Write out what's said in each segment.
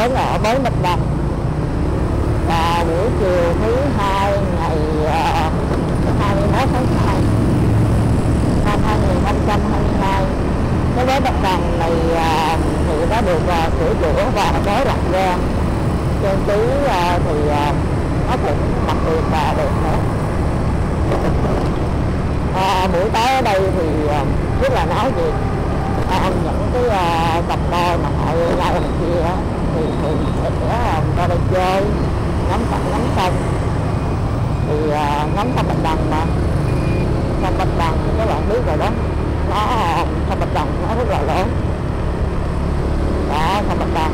bến ở mới Bạch Đằng và buổi chiều thứ hai ngày ờ, uh, 21 tháng 2 năm 2022 cái bến Bạch Đằng này uh, thì đã được uh, sửa chữa và mới đặt ra. Trên trí uh, thì uh, nó cũng đặc biệt và đẹp nữa. À, buổi tối ở đây thì rất là náo nhiệt à, những cái uh, cặp đôi mà họ ra đằng kia thì thường sẽ người ra đây chơi ngắm cảnh ngắm sông. Thì uh, ngắm sông bạch đằng mà. Sông bạch đằng các bạn biết rồi đó. Nó sông bạch đằng nó rất là lớn. Đó sông bạch đằng.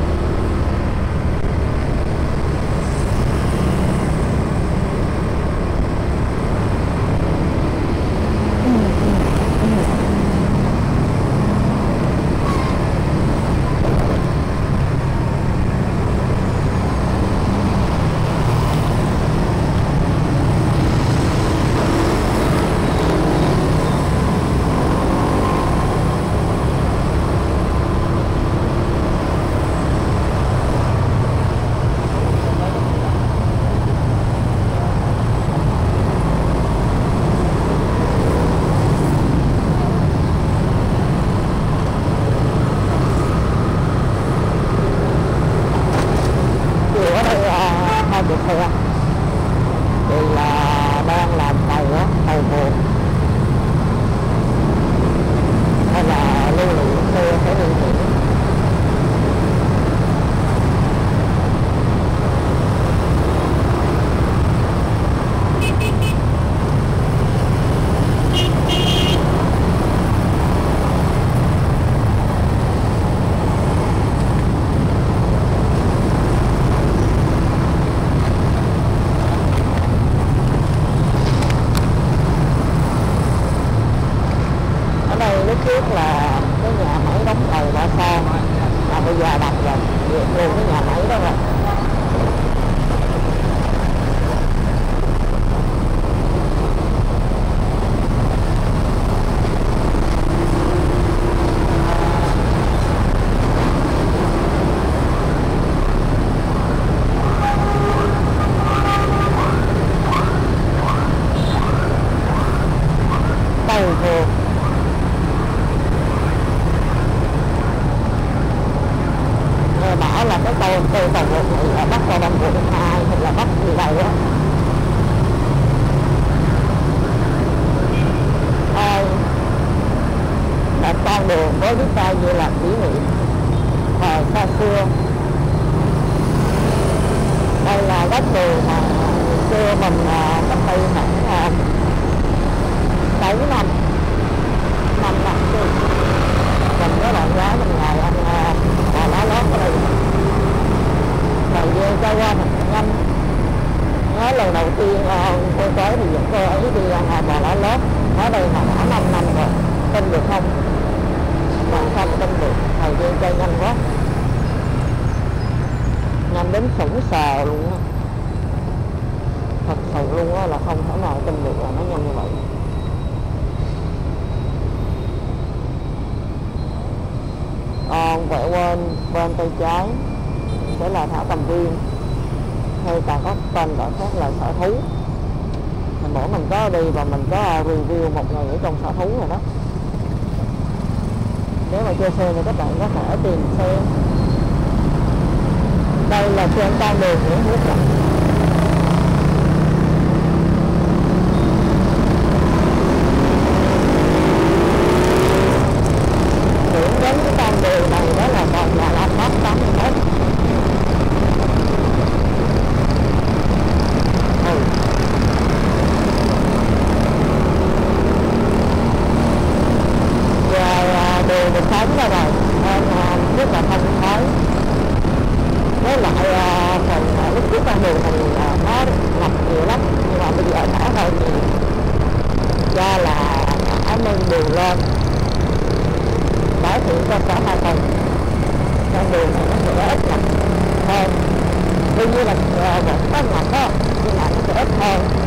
Trước là cái nhà máy đóng tàu ba son mà bây giờ đặt rồi diệt cái nhà máy đó rồi tàu vượt nghe bảo là cái tàu từ tàu vượt này là bắt vào đồng quận hai hay là bắt gì đây á Ôi, là con đường với chúng ta như là kỷ niệm thời xa xưa đây là góc đường mà ngày xưa mình cách đây khoảng bảy năm năm năm xưa mình có bạn gái mình ngồi ăn à, lá lót ở đây. Thời gian trôi qua mình nhanh. Nói lần đầu tiên à, cô tới thì dẫn cô ấy đi ăn à, lá lót. Ở đây là đã năm năm rồi tin được không? Làm không tin được thời gian trôi nhanh quá. Nhanh đến sững sờ luôn á thật sự luôn á, là không thể nào tin được là nó nhanh như vậy. Còn quẹo bên bên tay trái. Sẽ là thảo cầm viên hay còn có tên gọi khác là sở thú. Mình bữa mình có đi và mình có review một ngày ở trong sở thú rồi đó. Nếu mà chơi xe thì các bạn có thể tìm xem. Đây là trên con đường Nguyễn Hữu Trọng chuyển đến cái con đường này đó là còn là Lam Phát 81 ừ. Giờ à, đường được phóng ra rồi nên à, rất là thông thoáng với lại à, phần à, lúc trước con đường thì à, nó ngập nhiều lắm nhưng mà bây giờ đã hơi nhiều do là đã nâng đường lên cải thiện cho cả hai phần con đường này nó sẽ ít ngập hơn tuy nhiên là à, vẫn có ngọt đó nhưng mà nó sẽ ít hơn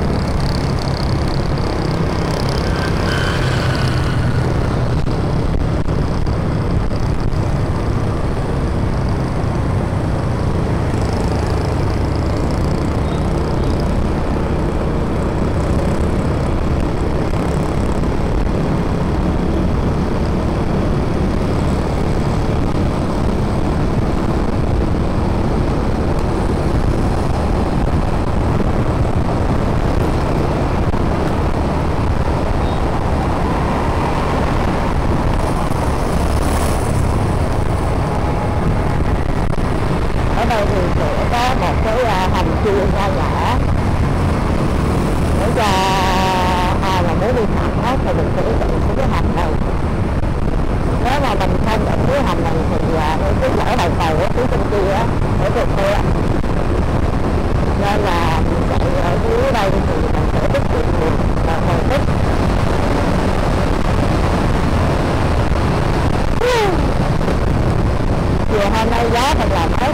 vừa hôm nay giá mình làm hết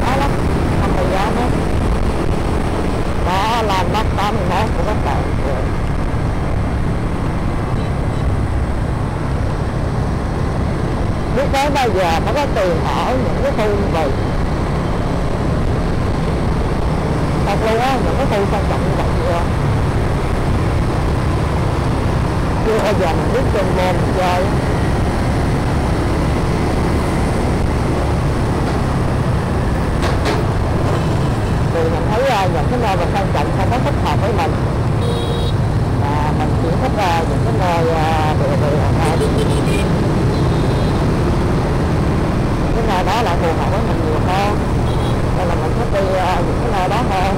đó lắm không có giá hết đó làm mắt 81 của các bạn rồi biết tới bao giờ tiền ở những cái khu như vậy thật luôn á những cái khu sang trọng như vậy chưa? Chưa bao giờ mình biết trên môn chơi thì mình thấy uh, những cái nơi mà sang trọng không có thích hợp với mình. Mà mình chỉ thích uh, những cái nơi uh, địa địa uh, cái nơi đó lại phù hợp với mình nhiều hơn. Nên là mình thích đi ờ, những cái nơi đó hơn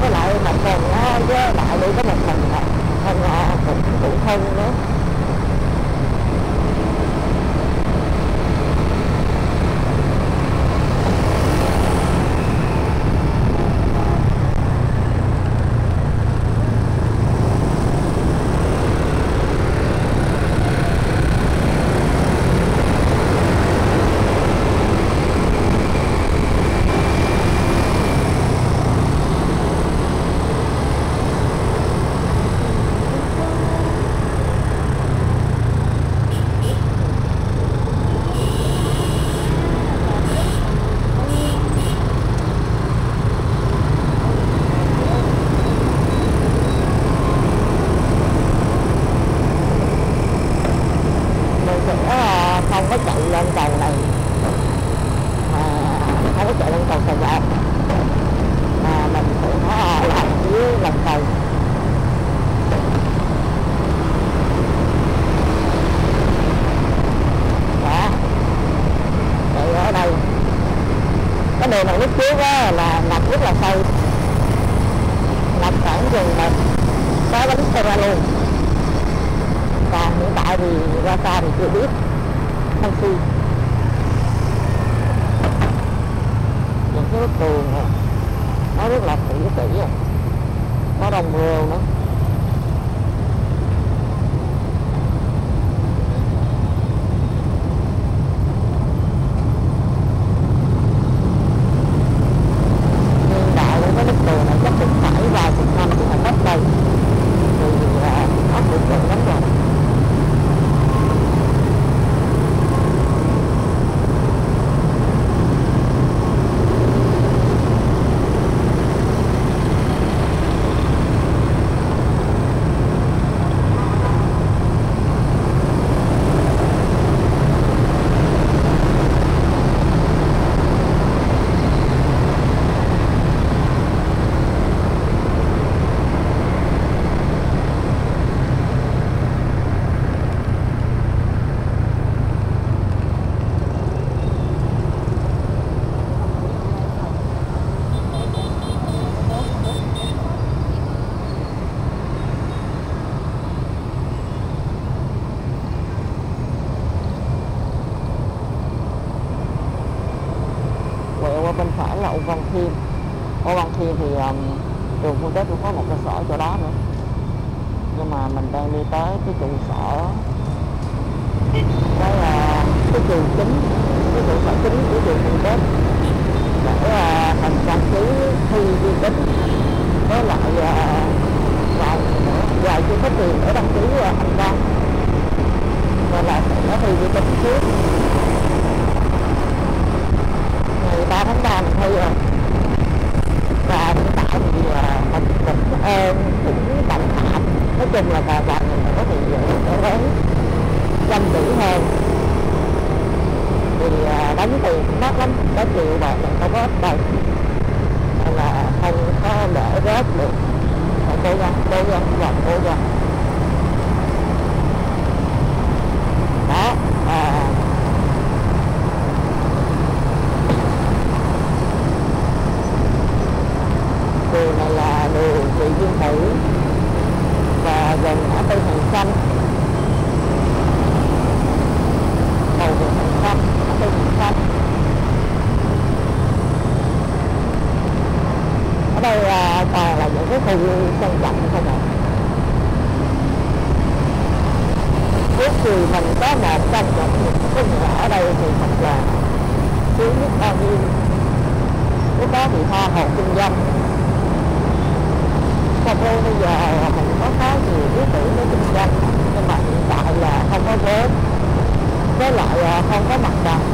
với lại mình còn uh, với lại đi có một mình uh, thân uh, cũng cũng thân nữa mình sẽ uh, không có chạy lên cầu này mà không có chạy lên cầu Sài Gòn mà mình sẽ uh, làm dưới lòng cầu đó chạy ở đây cái đường này lúc trước á, là ngập rất là sâu trường khoảng có bánh xe ba luôn và hiện tại thì ra xa thì chưa biết. Không suy những cái bức tường này, nó rất là kỹ kỹ à. Có đồng rêu nữa hiện đại những cái bức tường này chắc cũng phải vài chục năm thì thành đất đây thì là nó cũng chừng lắm rồi quẹo qua bên phải là Âu Văn Khiêm Âu Văn Khiêm thì um, trường Phương Tết cũng có một cơ sở chỗ đó nữa. Nhưng mà mình đang đi tới cái trụ sở cái uh, cái trường chính cái trụ sở chính của trường Phương Tết để uh, mình đăng ký thi di tính với là uh, vài nữa vài chưa có tiền để đăng ký uh, hành văn nên là sẽ thi di tích trước ngày 3 tháng 3 mình thi rồi và hiện tại thì uh, mình cũng uh, cũng tạm tạm nói chung là vài vài ngày nữa thì sẽ đến chăm chỉ hơn thì uh, đánh tiền cũng mắc lắm có triệu bạc đâu. Là không có để rớt được. Phải cố gắng cố gắng và cố gắng đó à, đường này là đường Vị Dương Tử và gần ngã tư Hàng Xanh cầu vượt Hàng Xanh ngã tư Hàng Xanh khu sân vận không ạ trước khi mình có một sân vận cái nhà ở đây thì thật là thiếu nhất bao nhiêu lúc đó thì tha hồ kinh doanh xong rồi bây giờ mình có khá nhiều ý tưởng để kinh doanh nhưng mà hiện tại là không có vốn với lại à, không có